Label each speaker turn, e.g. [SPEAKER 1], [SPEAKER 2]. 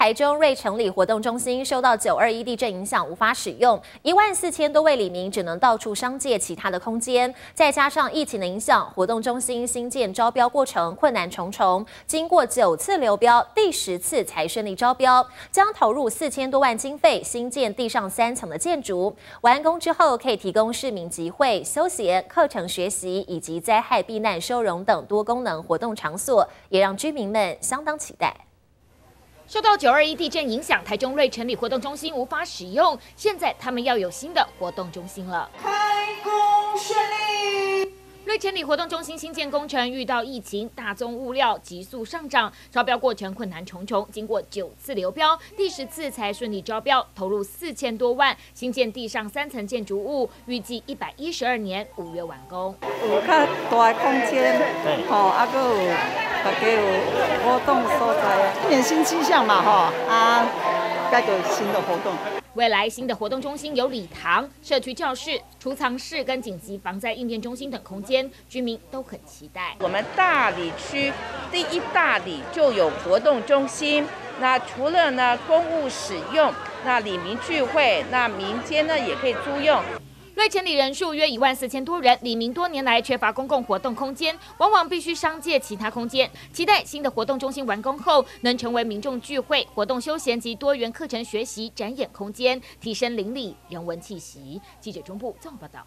[SPEAKER 1] 台中瑞城里活动中心受到九二一地震影响，无法使用，一万四千多位里民只能到处商借其他的空间。再加上疫情的影响，活动中心新建招标过程困难重重，经过九次流标，第十次才顺利招标，将投入四千多万经费新建地上三层的建筑。完工之后，可以提供市民集会、休闲、课程学习以及灾害避难收容等多功能活动场所，也让居民们相当期待。
[SPEAKER 2] 受到九二一地震影响，台中瑞城里活动中心无法使用，现在他们要有新的活动中心了。开工顺利。瑞城里活动中心新建工程遇到疫情，大宗物料急速上涨，招标过程困难重重。经过九次流标，第十次才顺利招标，投入四千多万，新建地上三层建筑物，预计一百一十二年五月完工。
[SPEAKER 3] 有较大空间，吼，啊，个有大家有活动所在啊，年新气象嘛，吼，啊，该个新的活动。
[SPEAKER 2] 未来新的活动中心有礼堂、社区教室、储藏室跟紧急防灾应变中心等空间，居民都很期待。
[SPEAKER 4] 我们大理区第一大理就有活动中心，那除了呢公务使用，那里民聚会，那民间呢也可以租用。
[SPEAKER 2] 为城里人数约一万四千多人，李明多年来缺乏公共活动空间，往往必须商借其他空间。期待新的活动中心完工后，能成为民众聚会、活动休闲及多元课程学习展演空间，提升邻里人文气息。记者中部综报道。